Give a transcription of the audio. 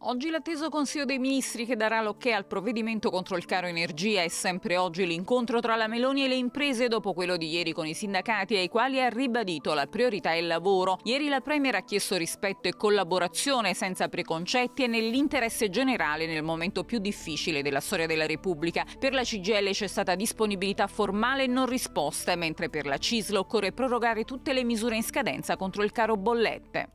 Oggi l'atteso Consiglio dei Ministri che darà l'ok al provvedimento contro il caro energia è sempre oggi l'incontro tra la Meloni e le imprese dopo quello di ieri con i sindacati ai quali ha ribadito la priorità è il lavoro. Ieri la Premier ha chiesto rispetto e collaborazione senza preconcetti e nell'interesse generale nel momento più difficile della storia della Repubblica. Per la CGL c'è stata disponibilità formale e non risposta, mentre per la CISL occorre prorogare tutte le misure in scadenza contro il caro bollette.